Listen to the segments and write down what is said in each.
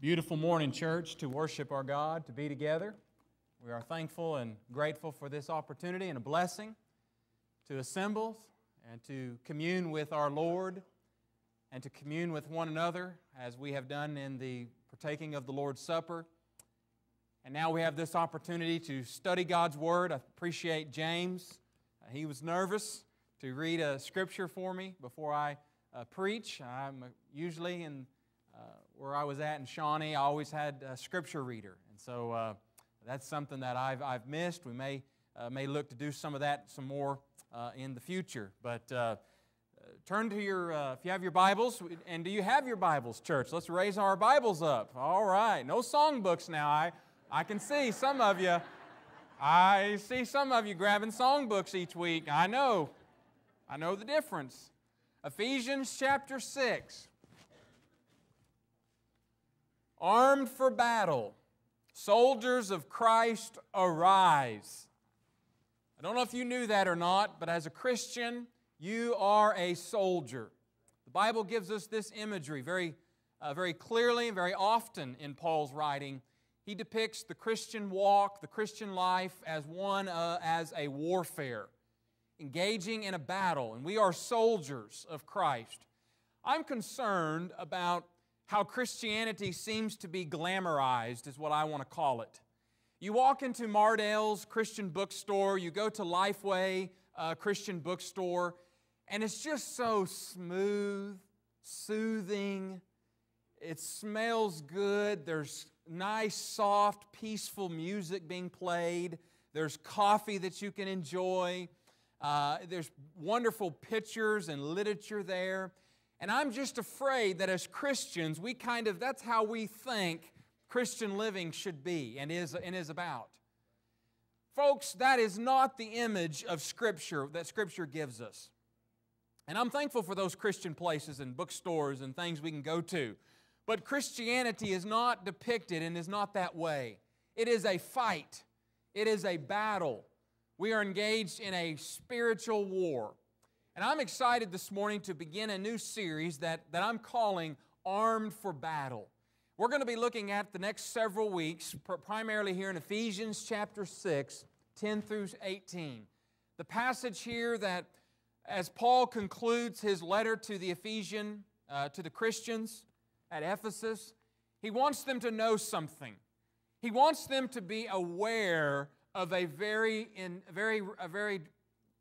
Beautiful morning, church, to worship our God, to be together. We are thankful and grateful for this opportunity and a blessing to assemble and to commune with our Lord and to commune with one another as we have done in the partaking of the Lord's Supper. And now we have this opportunity to study God's Word. I appreciate James. He was nervous to read a scripture for me before I uh, preach. I'm usually in where I was at in Shawnee, I always had a scripture reader. And so uh, that's something that I've, I've missed. We may, uh, may look to do some of that some more uh, in the future. But uh, turn to your, uh, if you have your Bibles, and do you have your Bibles, church? Let's raise our Bibles up. All right. No songbooks now. I, I can see some of you. I see some of you grabbing songbooks each week. I know. I know the difference. Ephesians chapter 6. Armed for battle, soldiers of Christ arise. I don't know if you knew that or not, but as a Christian, you are a soldier. The Bible gives us this imagery very, uh, very clearly and very often in Paul's writing. He depicts the Christian walk, the Christian life, as one uh, as a warfare, engaging in a battle, and we are soldiers of Christ. I'm concerned about how Christianity seems to be glamorized, is what I want to call it. You walk into Mardel's Christian bookstore, you go to Lifeway uh, Christian bookstore, and it's just so smooth, soothing. It smells good. There's nice, soft, peaceful music being played. There's coffee that you can enjoy. Uh, there's wonderful pictures and literature there. And I'm just afraid that as Christians, we kind of, that's how we think Christian living should be and is, and is about. Folks, that is not the image of Scripture that Scripture gives us. And I'm thankful for those Christian places and bookstores and things we can go to. But Christianity is not depicted and is not that way. It is a fight, it is a battle. We are engaged in a spiritual war. And I'm excited this morning to begin a new series that, that I'm calling Armed for Battle. We're going to be looking at the next several weeks, primarily here in Ephesians chapter 6, 10 through 18. The passage here that, as Paul concludes his letter to the Ephesian, uh, to the Christians at Ephesus, he wants them to know something. He wants them to be aware of a very, in, very, a very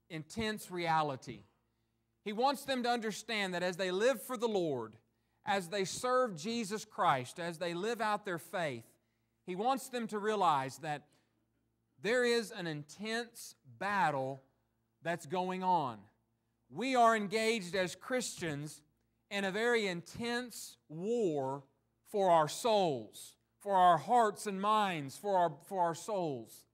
intense reality. He wants them to understand that as they live for the Lord, as they serve Jesus Christ, as they live out their faith, He wants them to realize that there is an intense battle that's going on. We are engaged as Christians in a very intense war for our souls, for our hearts and minds, for our, for our souls.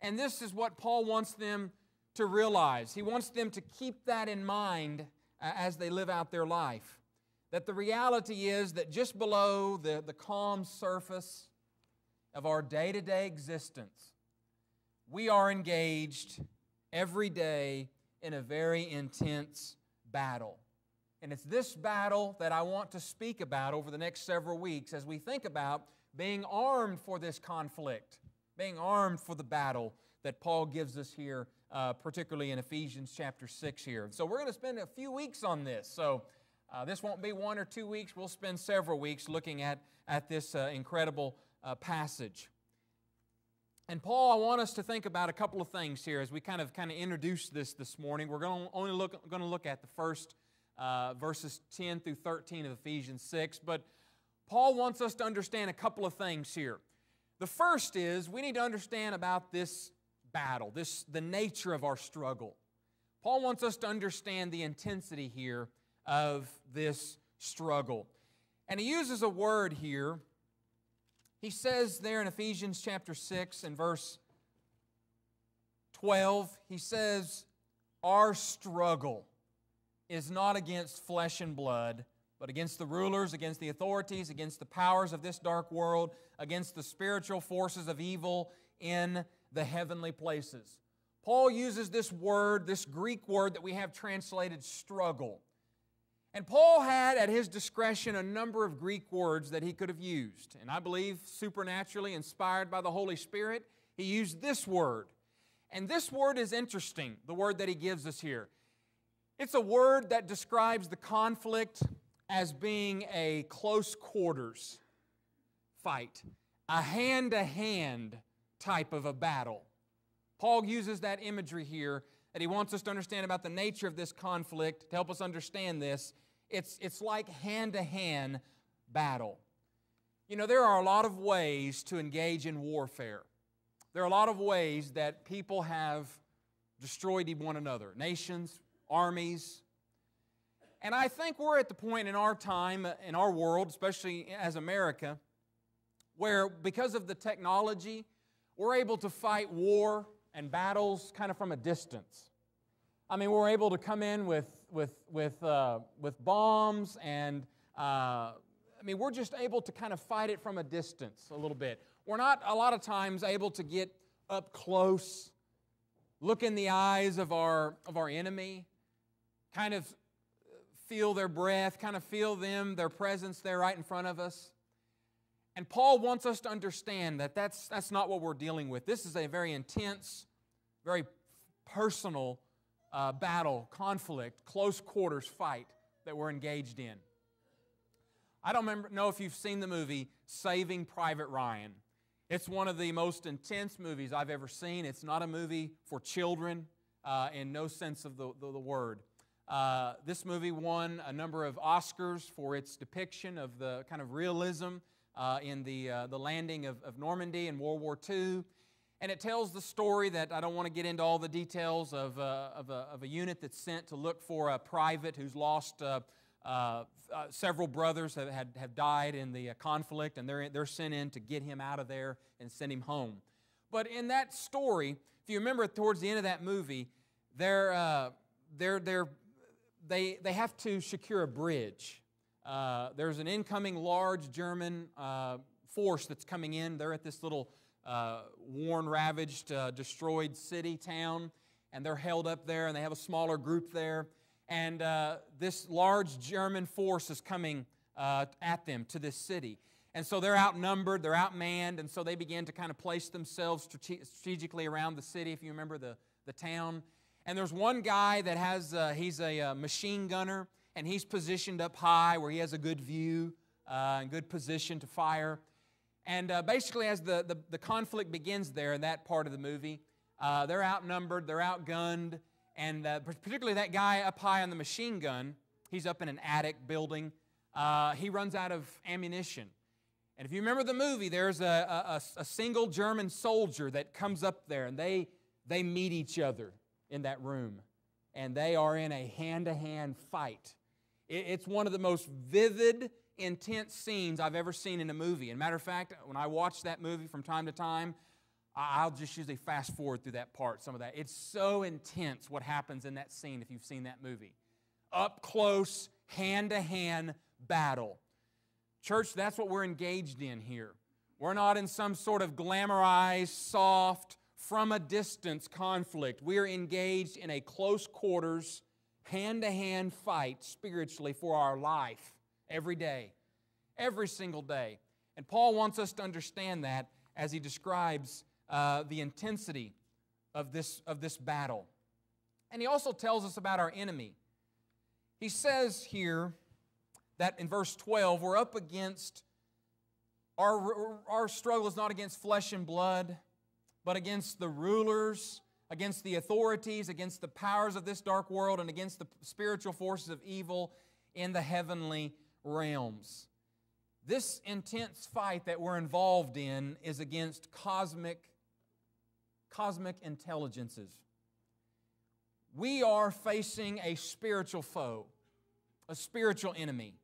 And this is what Paul wants them to realize. He wants them to keep that in mind uh, as they live out their life. That the reality is that just below the, the calm surface of our day to day existence, we are engaged every day in a very intense battle. And it's this battle that I want to speak about over the next several weeks as we think about being armed for this conflict, being armed for the battle that Paul gives us here uh, particularly in Ephesians chapter 6 here. So we're going to spend a few weeks on this. So uh, this won't be one or two weeks. We'll spend several weeks looking at, at this uh, incredible uh, passage. And Paul, I want us to think about a couple of things here as we kind of kind of introduce this this morning. We're going to only look going to look at the first uh, verses 10 through 13 of Ephesians 6, but Paul wants us to understand a couple of things here. The first is we need to understand about this battle, this, the nature of our struggle. Paul wants us to understand the intensity here of this struggle. And he uses a word here. He says there in Ephesians chapter 6 and verse 12, he says, Our struggle is not against flesh and blood, but against the rulers, against the authorities, against the powers of this dark world, against the spiritual forces of evil in the heavenly places. Paul uses this word, this Greek word that we have translated struggle. And Paul had at his discretion a number of Greek words that he could have used. And I believe, supernaturally inspired by the Holy Spirit, he used this word. And this word is interesting, the word that he gives us here. It's a word that describes the conflict as being a close quarters fight, a hand to hand type of a battle. Paul uses that imagery here that he wants us to understand about the nature of this conflict to help us understand this. It's, it's like hand to hand battle. You know, there are a lot of ways to engage in warfare. There are a lot of ways that people have destroyed one another nations, armies. And I think we're at the point in our time, in our world, especially as America, where because of the technology, we're able to fight war and battles kind of from a distance. I mean, we're able to come in with, with, with, uh, with bombs, and uh, I mean, we're just able to kind of fight it from a distance a little bit. We're not a lot of times able to get up close, look in the eyes of our, of our enemy, kind of feel their breath, kind of feel them, their presence there right in front of us. And Paul wants us to understand that that's, that's not what we're dealing with. This is a very intense, very personal uh, battle, conflict, close quarters fight that we're engaged in. I don't remember, know if you've seen the movie Saving Private Ryan. It's one of the most intense movies I've ever seen. It's not a movie for children uh, in no sense of the, the, the word. Uh, this movie won a number of Oscars for its depiction of the kind of realism uh, in the, uh, the landing of, of Normandy in World War II. And it tells the story that I don't want to get into all the details of, uh, of, a, of, a, unit that's sent to look for a private who's lost uh, uh, uh several brothers have, had, have died in the conflict, and they're, they're sent in to get him out of there and send him home. But in that story, if you remember towards the end of that movie, they're, they're, they're, they, they have to secure a bridge. There's an incoming large German force that's coming in. They're at this little uh, worn, ravaged, uh, destroyed city, town, and they're held up there, and they have a smaller group there. And uh, this large German force is coming uh, at them to this city. And so they're outnumbered, they're outmanned, and so they begin to kind of place themselves strategically around the city, if you remember the, the town. And there's one guy that has, uh, he's a uh, machine gunner, and he's positioned up high where he has a good view and good position to fire. And uh, basically, as the, the, the, conflict begins there in that part of the movie, uh, they're outnumbered, they're outgunned, and uh, particularly that guy up high on the machine gun, he's up in an attic building, uh, he runs out of ammunition. And if you remember the movie, there's a, a, a single German soldier that comes up there, and they, they meet each other in that room, and they are in a hand to hand fight. It, it's one of the most vivid intense scenes I've ever seen in a movie. And matter of fact, when I watch that movie from time to time, I'll just usually fast forward through that part, some of that. It's so intense what happens in that scene if you've seen that movie. Up close, hand to hand battle. Church, that's what we're engaged in here. We're not in some sort of glamorized, soft, from a distance conflict. We're engaged in a close quarters, hand to hand fight spiritually for our life every day, every single day. And Paul wants us to understand that as he describes uh, the intensity of this, of this battle. And he also tells us about our enemy. He says here that in verse 12, we're up against, our, our struggle is not against flesh and blood, but against the rulers, against the authorities, against the powers of this dark world, and against the spiritual forces of evil in the heavenly realms. This intense fight that we're involved in is against cosmic, cosmic intelligences. We are facing a spiritual foe, a spiritual enemy.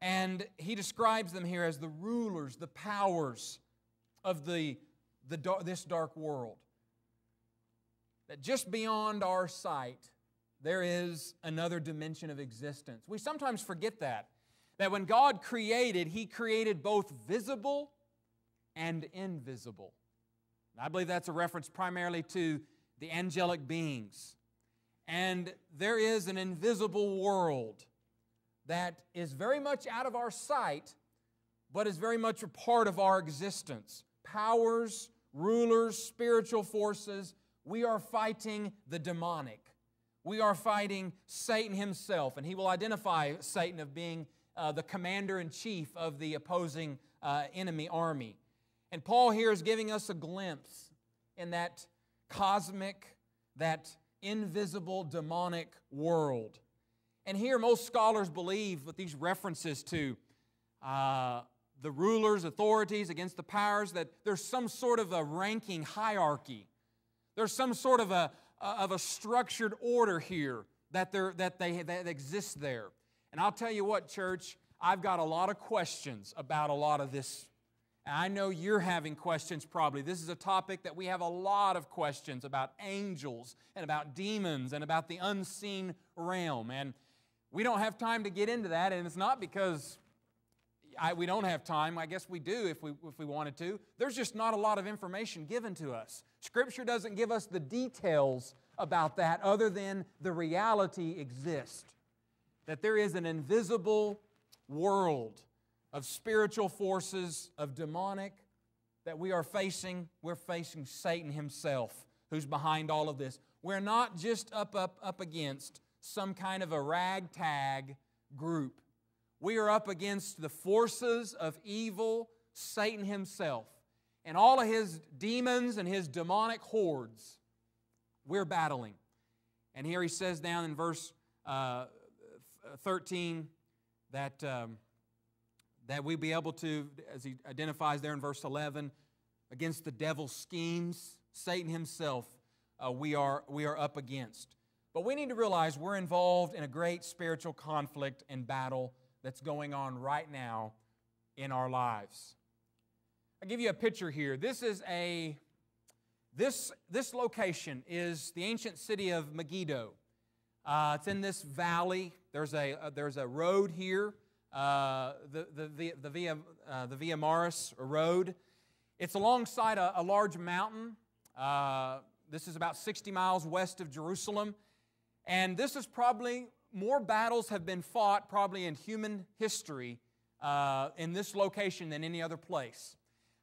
And he describes them here as the rulers, the powers of the, the, this dark world. That just beyond our sight, there is another dimension of existence. We sometimes forget that. That when God created, He created both visible and invisible. I believe that's a reference primarily to the angelic beings. And there is an invisible world that is very much out of our sight, but is very much a part of our existence. Powers, rulers, spiritual forces, we are fighting the demonic. We are fighting Satan himself, and he will identify Satan of being uh, the commander in chief of the opposing uh, enemy army. And Paul here is giving us a glimpse in that cosmic, that invisible demonic world. And here, most scholars believe with these references to uh, the rulers, authorities against the powers, that there's some sort of a ranking hierarchy. There's some sort of a, of a structured order here that, there, that, they, that exists there. And I'll tell you what, church, I've got a lot of questions about a lot of this. And I know you're having questions probably. This is a topic that we have a lot of questions about angels and about demons and about the unseen realm. And we don't have time to get into that, and it's not because I, we don't have time. I guess we do if we, if we wanted to. There's just not a lot of information given to us. Scripture doesn't give us the details about that other than the reality exists. That there is an invisible world of spiritual forces, of demonic, that we are facing. We're facing Satan himself, who's behind all of this. We're not just up, up, up against some kind of a ragtag group. We are up against the forces of evil, Satan himself, and all of his demons and his demonic hordes. We're battling. And here he says down in verse uh, 13 that, um, that we be able to, as he identifies there in verse 11, against the devil's schemes, Satan himself, uh, we, are, we are up against. But we need to realize we're involved in a great spiritual conflict and battle that's going on right now in our lives. I'll give you a picture here. This is a this, this location is the ancient city of Megiddo. Uh, it's in this valley. There's a, uh, there's a road here, uh, the, the, the, Via, uh, the Via Maris Road. It's alongside a, a large mountain. Uh, this is about 60 miles west of Jerusalem. And this is probably, more battles have been fought probably in human history uh, in this location than any other place.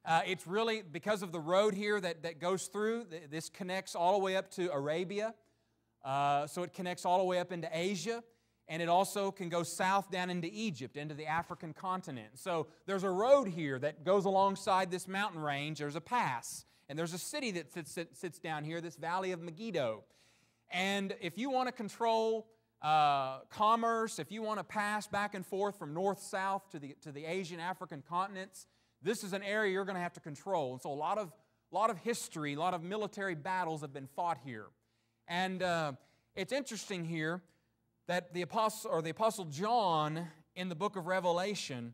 Uh, it's really because of the road here that, that goes through. This connects all the way up to Arabia. Uh, so it connects all the way up into Asia, and it also can go south down into Egypt, into the African continent. So there's a road here that goes alongside this mountain range. There's a pass, and there's a city that sits, sits down here, this valley of Megiddo. And if you want to control uh, commerce, if you want to pass back and forth from north south to the, to the Asian African continents, this is an area you're going to have to control. And so a lot of, lot of history, a lot of military battles have been fought here. And uh, it's interesting here that the apostle or the apostle John in the book of Revelation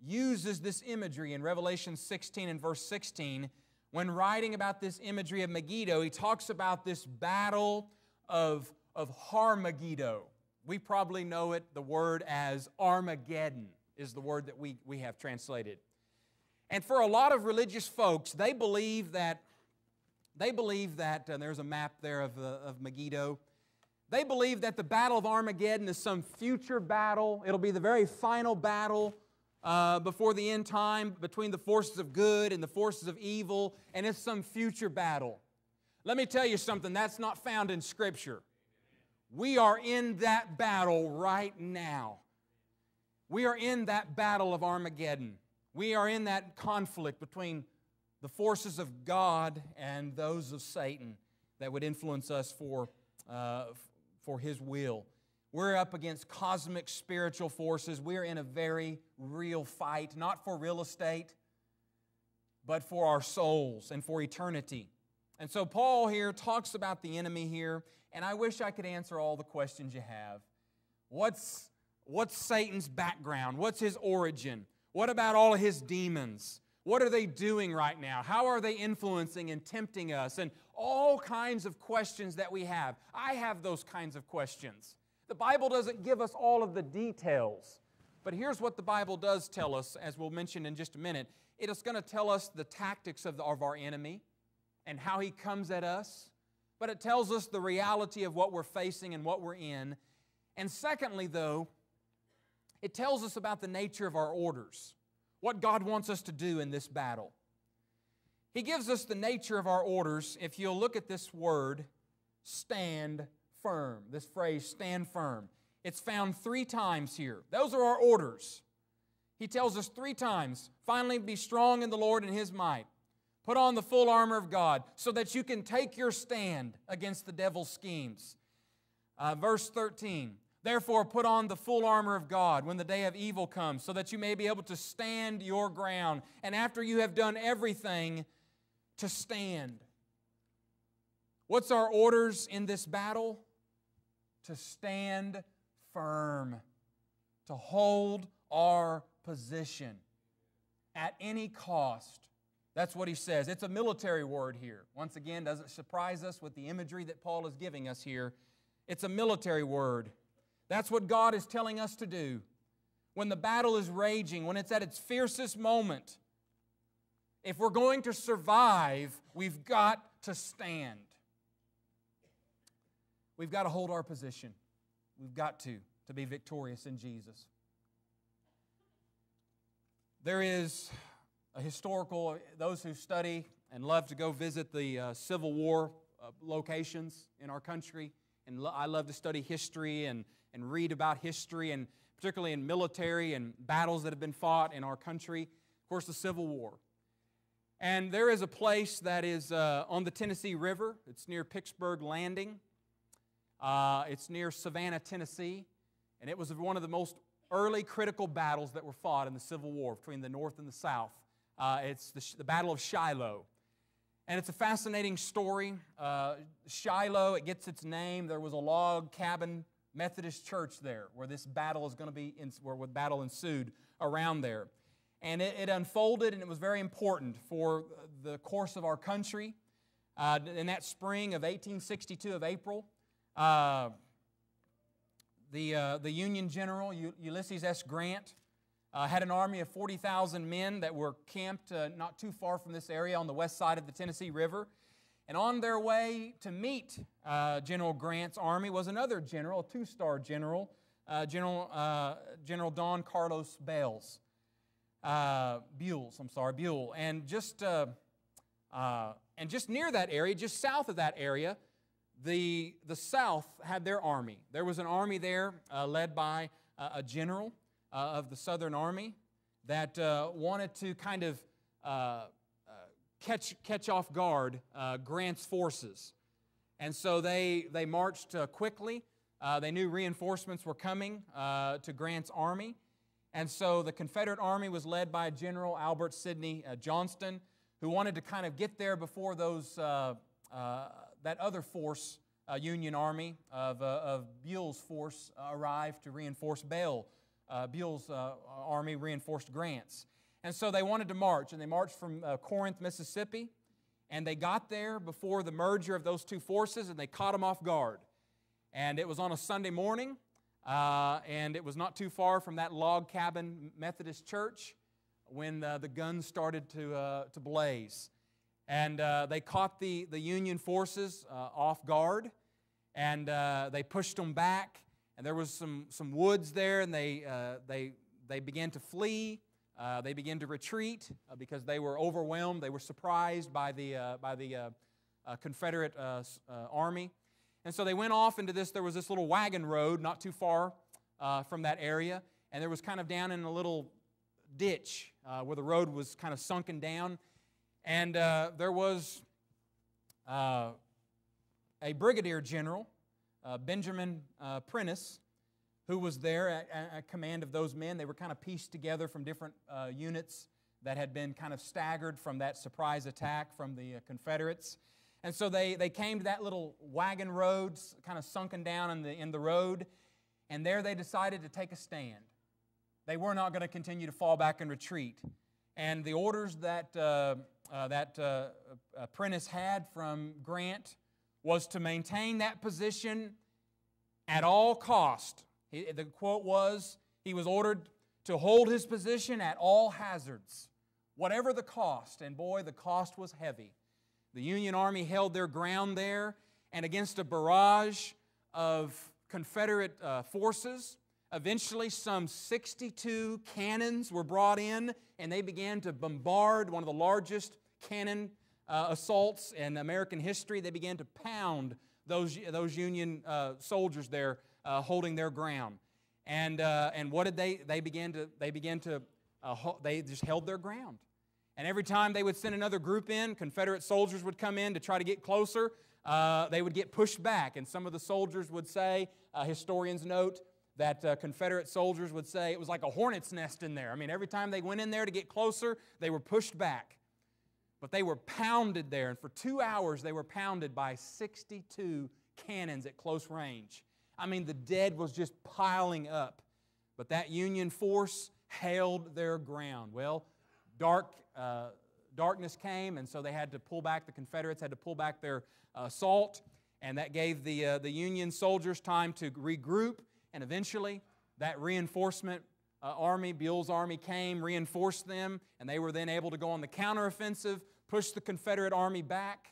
uses this imagery in Revelation 16 and verse 16 when writing about this imagery of Megiddo. He talks about this battle of of Harmageddo. We probably know it, the word as Armageddon is the word that we, we have translated. And for a lot of religious folks, they believe that they believe that, and there's a map there of, uh, of Megiddo. They believe that the Battle of Armageddon is some future battle. It'll be the very final battle uh, before the end time between the forces of good and the forces of evil, and it's some future battle. Let me tell you something that's not found in Scripture. We are in that battle right now. We are in that battle of Armageddon. We are in that conflict between the forces of God and those of Satan that would influence us for, uh, for His will. We're up against cosmic spiritual forces. We're in a very real fight, not for real estate, but for our souls and for eternity. And so Paul here talks about the enemy here, and I wish I could answer all the questions you have. What's, what's Satan's background? What's his origin? What about all of his demons? What are they doing right now? How are they influencing and tempting us? And all kinds of questions that we have. I have those kinds of questions. The Bible doesn't give us all of the details. But here's what the Bible does tell us, as we'll mention in just a minute. It is going to tell us the tactics of, the, of our enemy and how he comes at us. But it tells us the reality of what we're facing and what we're in. And secondly, though, it tells us about the nature of our orders, what God wants us to do in this battle. He gives us the nature of our orders. If you'll look at this word, stand firm, this phrase, stand firm. It's found three times here. Those are our orders. He tells us three times finally, be strong in the Lord and His might. Put on the full armor of God so that you can take your stand against the devil's schemes. Uh, verse 13 Therefore, put on the full armor of God when the day of evil comes, so that you may be able to stand your ground. And after you have done everything, to stand. What's our orders in this battle? To stand firm, to hold our position at any cost. That's what he says. It's a military word here. Once again, doesn't surprise us with the imagery that Paul is giving us here. It's a military word. That's what God is telling us to do. When the battle is raging, when it's at its fiercest moment, if we're going to survive, we've got to stand. We've got to hold our position. We've got to, to be victorious in Jesus. There is a historical, those who study and love to go visit the uh, Civil War uh, locations in our country, and lo- I love to study history and and read about history, and particularly in military and battles that have been fought in our country. Of course, the Civil War. And there is a place that is uh, on the Tennessee River. It's near Pittsburgh Landing. Uh, it's near Savannah, Tennessee. And it was one of the most early critical battles that were fought in the Civil War between the North and the South. Uh, it's the, the, Battle of Shiloh. And it's a fascinating story. Uh, Shiloh, it gets its name. There was a log cabin Methodist church there where this battle is going to be, in, where the battle ensued around there. And it, it, unfolded and it was very important for the course of our country. Uh, in that spring of 1862 of April, uh, the, uh, the Union General, Ulysses S. Grant, uh, had an army of 40,000 men that were camped uh, not too far from this area on the west side of the Tennessee River. And on their way to meet uh, General Grant's army was another general, a two star general, uh, General, uh, general Don Carlos Bales. Uh, Buells, I'm sorry, Buell. And just, and just near that area, just south of that area, the, the South had their army. There was an army there led by a general of the Southern Army that wanted to kind of catch, catch off guard uh, Grant's forces. And so they, they marched uh, quickly. Uh, they knew reinforcements were coming uh, to Grant's army. And so the Confederate army was led by General Albert Sidney uh, Johnston, who wanted to kind of get there before those, uh, that other force, Union Army of, of Buell's force, arrived to reinforce Bale. Buell's army reinforced Grant's. And so they wanted to march, and they marched from uh, Corinth, Mississippi, and they got there before the merger of those two forces, and they caught them off guard. And it was on a Sunday morning, uh, and it was not too far from that log cabin Methodist church when uh, the guns started to, uh, to blaze. And uh, they caught the, the Union forces uh, off guard, and they pushed them back. And there was some, some woods there, and they, they, they began to flee. Uh, they began to retreat uh, because they were overwhelmed. They were surprised by the, uh, by the uh, uh, Confederate uh, army. And so they went off into this. There was this little wagon road not too far from that area. And there was kind of down in a little ditch where the road was kind of sunken down. And there was a brigadier general, Benjamin Prentiss, who was there at, at, command of those men. They were kind of pieced together from different uh, units that had been kind of staggered from that surprise attack from the uh, Confederates. And so they, they came to that little wagon road, kind of sunken down in the, in the road, and there they decided to take a stand. They were not going to continue to fall back and retreat. And the orders that, uh, uh that uh, Prentiss had from Grant was to maintain that position at all cost he, the quote was he was ordered to hold his position at all hazards, whatever the cost. And boy, the cost was heavy. The Union Army held their ground there, and against a barrage of Confederate uh, forces, eventually, some 62 cannons were brought in, and they began to bombard one of the largest cannon uh, assaults in American history. They began to pound those, those Union uh, soldiers there uh, holding their ground. And, uh, and what did they, they began to, they began to, uh, they just held their ground. And every time they would send another group in, Confederate soldiers would come in to try to get closer. Uh, they would get pushed back. And some of the soldiers would say, uh, historians note, that uh, Confederate soldiers would say it was like a hornet's nest in there. I mean, every time they went in there to get closer, they were pushed back. But they were pounded there, and for two hours they were pounded by 62 cannons at close range. I mean, the dead was just piling up. But that Union force held their ground. Well, dark, uh, darkness came, and so they had to pull back, the Confederates had to pull back their uh, assault, and that gave the, uh, the Union soldiers time to regroup, and eventually that reinforcement uh, army, Buell's army came, reinforced them, and they were then able to go on the counteroffensive, push the Confederate army back.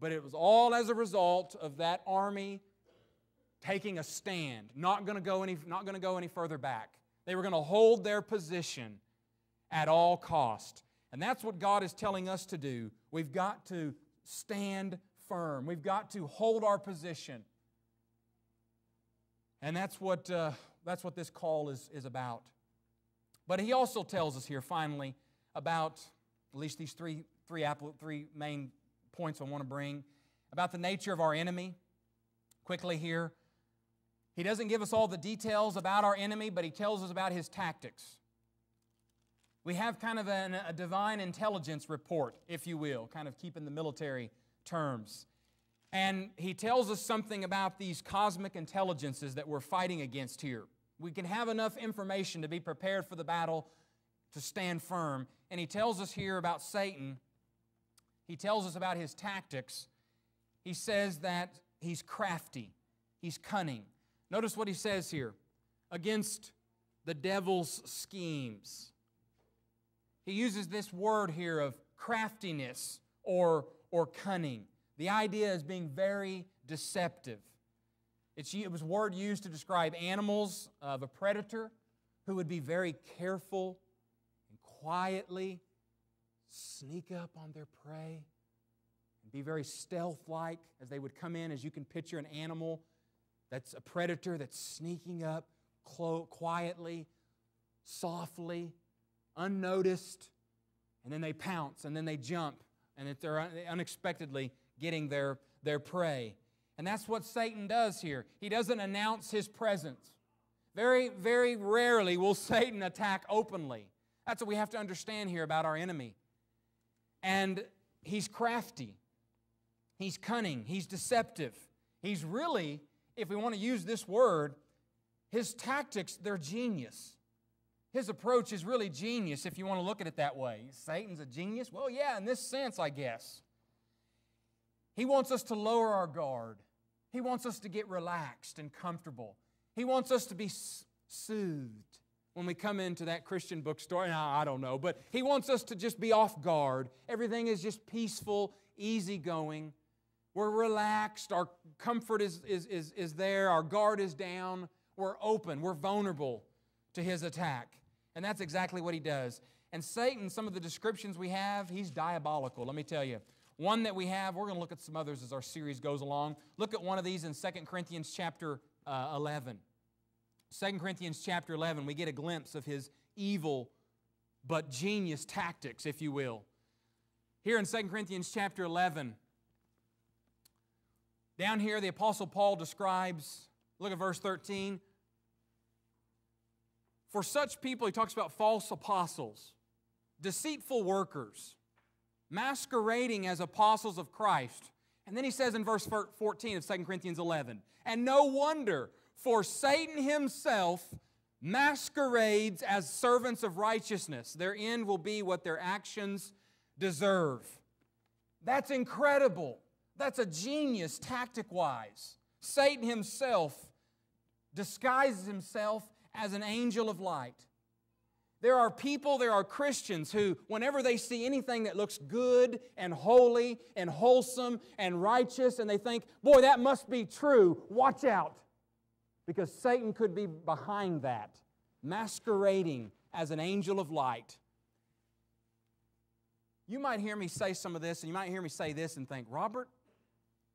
But it was all as a result of that army taking a stand, not going to go any, not going to go any further back. They were going to hold their position at all cost. And that's what God is telling us to do. We've got to stand firm. We've got to hold our position. And that's what, uh, that's what this call is, is about. But he also tells us here, finally, about at least these three, three, three main points I want to bring about the nature of our enemy. Quickly here, he doesn't give us all the details about our enemy, but he tells us about his tactics. We have kind of an, a divine intelligence report, if you will, kind of keeping the military terms. And he tells us something about these cosmic intelligences that we're fighting against here. We can have enough information to be prepared for the battle to stand firm. And he tells us here about Satan. He tells us about his tactics. He says that he's crafty, he's cunning. Notice what he says here against the devil's schemes. He uses this word here of craftiness or, or cunning. The idea is being very deceptive. It's, it was a word used to describe animals of a predator who would be very careful and quietly sneak up on their prey and be very stealth like as they would come in, as you can picture an animal that's a predator that's sneaking up quietly, softly, unnoticed, and then they pounce and then they jump and they're unexpectedly getting their, their prey. And that's what Satan does here. He doesn't announce his presence. Very, very rarely will Satan attack openly. That's what we have to understand here about our enemy. And he's crafty, he's cunning, he's deceptive. He's really if we want to use this word, his tactics, they're genius. His approach is really genius if you want to look at it that way. Satan's a genius? Well, yeah, in this sense, I guess. He wants us to lower our guard. He wants us to get relaxed and comfortable. He wants us to be soothed when we come into that Christian bookstore. Now, I don't know, but he wants us to just be off guard. Everything is just peaceful, easygoing. We're relaxed. Our comfort is, is, is, is there. Our guard is down. We're open. We're vulnerable to his attack. And that's exactly what he does. And Satan, some of the descriptions we have, he's diabolical, let me tell you. One that we have, we're going to look at some others as our series goes along. Look at one of these in 2 Corinthians chapter uh, 11. 2 Corinthians chapter 11, we get a glimpse of his evil but genius tactics, if you will. Here in 2 Corinthians chapter 11, down here, the Apostle Paul describes, look at verse 13. For such people, he talks about false apostles, deceitful workers, masquerading as apostles of Christ. And then he says in verse 14 of 2 Corinthians 11, and no wonder, for Satan himself masquerades as servants of righteousness. Their end will be what their actions deserve. That's incredible. That's a genius tactic wise. Satan himself disguises himself as an angel of light. There are people, there are Christians who, whenever they see anything that looks good and holy and wholesome and righteous, and they think, boy, that must be true, watch out. because Satan could be behind that, masquerading as an angel of light. You might hear me say some of this, and you might hear me say this and think, Robert,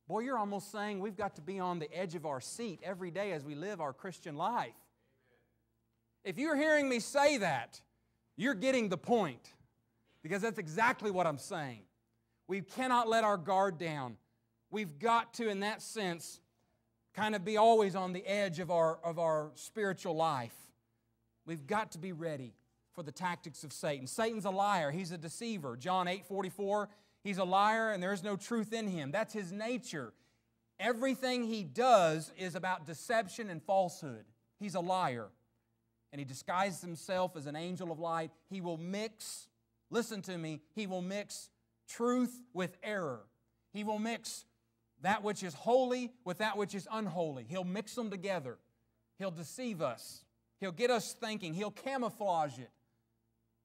boy, you're almost saying we've got to be on the edge of our seat every day as we live our Christian life. If you're hearing me say that, you're getting the point because that's exactly what I'm saying. We cannot let our guard down. We've got to, in that sense, kind of be always on the edge of our, of our spiritual life. We've got to be ready for the tactics of Satan. Satan's a liar, he's a deceiver. John 8 44, he's a liar and there's no truth in him. That's his nature. Everything he does is about deception and falsehood. He's a liar. And he disguises himself as an angel of light. He will mix, listen to me, he will mix truth with error. He will mix that which is holy with that which is unholy. He'll mix them together. He'll deceive us. He'll get us thinking. He'll camouflage it.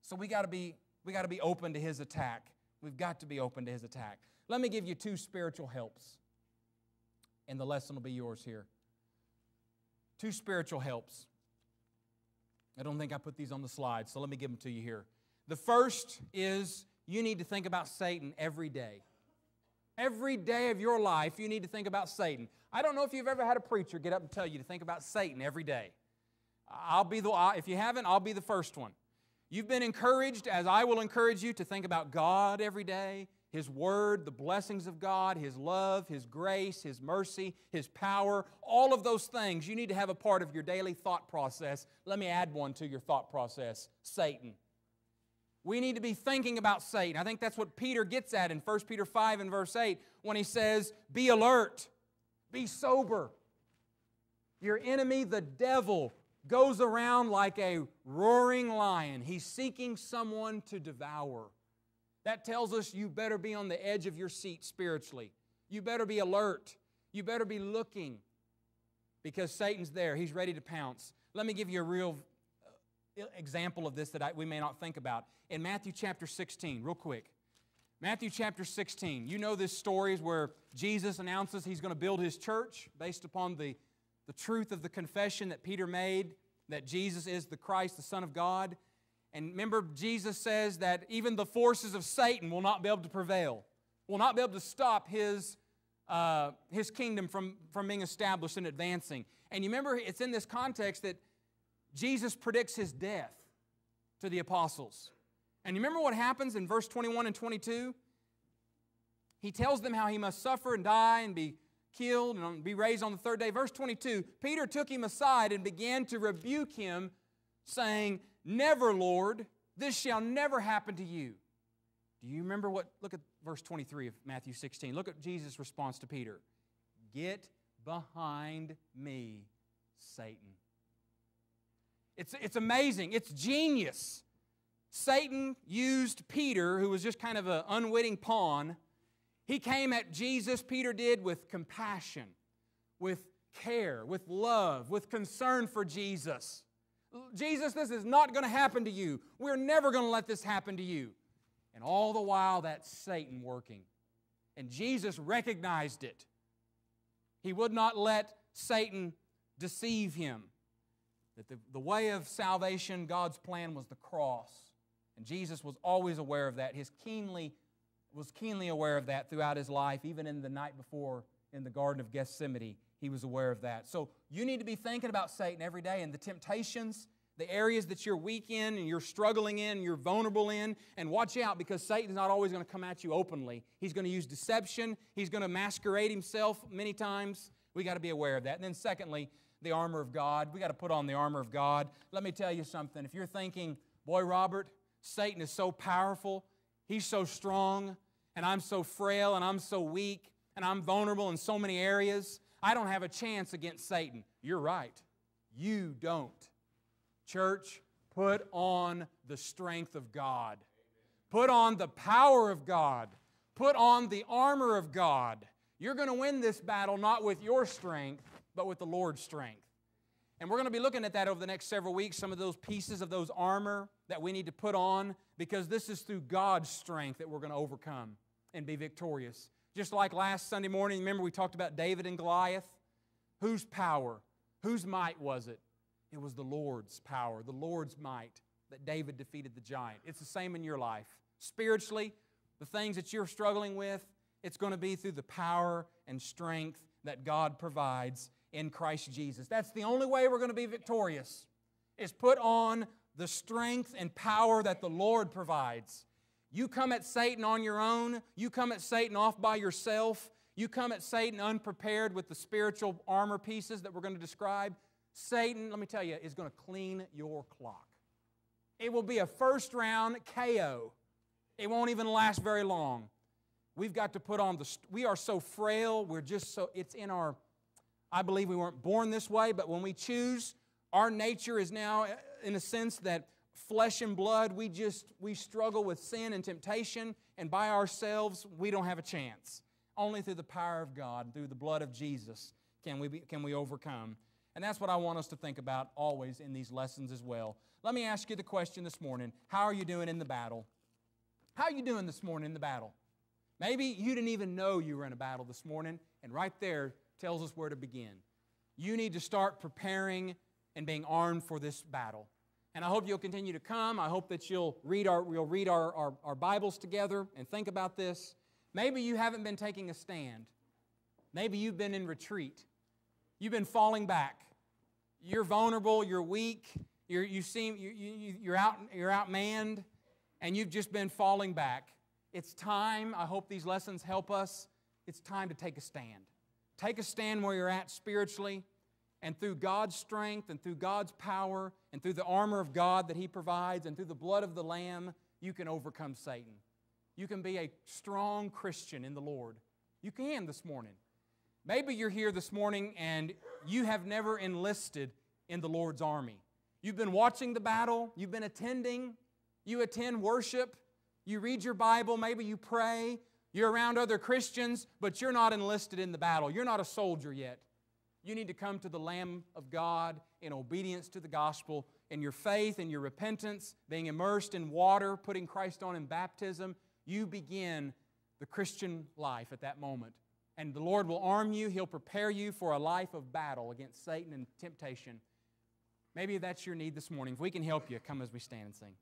So we got to be we got to be open to his attack. We've got to be open to his attack. Let me give you two spiritual helps. And the lesson will be yours here. Two spiritual helps. I don't think I put these on the slide, so let me give them to you here. The first is you need to think about Satan every day. Every day of your life, you need to think about Satan. I don't know if you've ever had a preacher get up and tell you to think about Satan every day. I'll be the, if you haven't, I'll be the first one. You've been encouraged, as I will encourage you, to think about God every day, His Word, the blessings of God, His love, His grace, His mercy, His power, all of those things you need to have a part of your daily thought process. Let me add one to your thought process Satan. We need to be thinking about Satan. I think that's what Peter gets at in 1 Peter 5 and verse 8 when he says, Be alert, be sober. Your enemy, the devil, goes around like a roaring lion. He's seeking someone to devour. That tells us you better be on the edge of your seat spiritually. You better be alert. You better be looking because Satan's there. He's ready to pounce. Let me give you a real uh, example of this that I, we may not think about. In Matthew chapter 16, real quick. Matthew chapter 16, you know this story is where Jesus announces he's going to build his church based upon the, the truth of the confession that Peter made that Jesus is the Christ, the Son of God. And remember, Jesus says that even the forces of Satan will not be able to prevail, will not be able to stop his, uh, his kingdom from, from being established and advancing. And you remember, it's in this context that Jesus predicts his death to the apostles. And you remember what happens in verse 21 and 22? He tells them how he must suffer and die and be killed and be raised on the third day. Verse 22 Peter took him aside and began to rebuke him, saying, Never, Lord, this shall never happen to you. Do you remember what? Look at verse 23 of Matthew 16. Look at Jesus' response to Peter Get behind me, Satan. It's, it's amazing. It's genius. Satan used Peter, who was just kind of an unwitting pawn. He came at Jesus, Peter did, with compassion, with care, with love, with concern for Jesus. Jesus, this is not going to happen to you. We're never going to let this happen to you. And all the while, that's Satan working. And Jesus recognized it. He would not let Satan deceive him. That the, the way of salvation, God's plan was the cross. And Jesus was always aware of that. His keenly was keenly aware of that throughout his life, even in the night before in the Garden of Gethsemane, he was aware of that. So you need to be thinking about Satan every day and the temptations, the areas that you're weak in and you're struggling in, you're vulnerable in, and watch out because Satan's not always going to come at you openly. He's going to use deception, he's going to masquerade himself many times. We got to be aware of that. And then, secondly, the armor of God. We got to put on the armor of God. Let me tell you something. If you're thinking, boy, Robert, Satan is so powerful, he's so strong, and I'm so frail, and I'm so weak, and I'm vulnerable in so many areas, I don't have a chance against Satan. You're right. You don't. Church, put on the strength of God. Put on the power of God. Put on the armor of God. You're going to win this battle not with your strength, but with the Lord's strength. And we're going to be looking at that over the next several weeks, some of those pieces of those armor that we need to put on, because this is through God's strength that we're going to overcome and be victorious. Just like last Sunday morning, remember we talked about David and Goliath? Whose power? Whose might was it? It was the Lord's power, the Lord's might that David defeated the giant. It's the same in your life. Spiritually, the things that you're struggling with, it's going to be through the power and strength that God provides in Christ Jesus. That's the only way we're going to be victorious. Is put on the strength and power that the Lord provides. You come at Satan on your own, you come at Satan off by yourself, you come at Satan unprepared with the spiritual armor pieces that we're going to describe. Satan, let me tell you, is going to clean your clock. It will be a first round KO. It won't even last very long. We've got to put on the, we are so frail, we're just so, it's in our, I believe we weren't born this way, but when we choose, our nature is now, uh, in a sense, that flesh and blood, we just, we struggle with sin and temptation, and by ourselves, we don't have a chance. Only through the power of God, through the blood of Jesus, can we, be, can we overcome. And that's what I want us to think about always in these lessons as well. Let me ask you the question this morning How are you doing in the battle? How are you doing this morning in the battle? Maybe you didn't even know you were in a battle this morning, and right there tells us where to begin. You need to start preparing and being armed for this battle. And I hope you'll continue to come. I hope that you'll read our, we'll read our, our, our Bibles together and think about this. Maybe you haven't been taking a stand. Maybe you've been in retreat. You've been falling back. You're vulnerable, you're weak, you're, you seem, you, you, you're, out, you're outmanned, and you've just been falling back. It's time, I hope these lessons help us. It's time to take a stand. Take a stand where you're at spiritually, and through God's strength, and through God's power, and through the armor of God that He provides, and through the blood of the Lamb, you can overcome Satan. You can be a strong Christian in the Lord. You can this morning. Maybe you're here this morning and you have never enlisted in the Lord's army. You've been watching the battle, you've been attending, you attend worship, you read your Bible, maybe you pray, you're around other Christians, but you're not enlisted in the battle. You're not a soldier yet. You need to come to the Lamb of God in obedience to the gospel, in your faith and your repentance, being immersed in water, putting Christ on in baptism. You begin the Christian life at that moment. And the Lord will arm you, He'll prepare you for a life of battle against Satan and temptation. Maybe that's your need this morning. If we can help you, come as we stand and sing.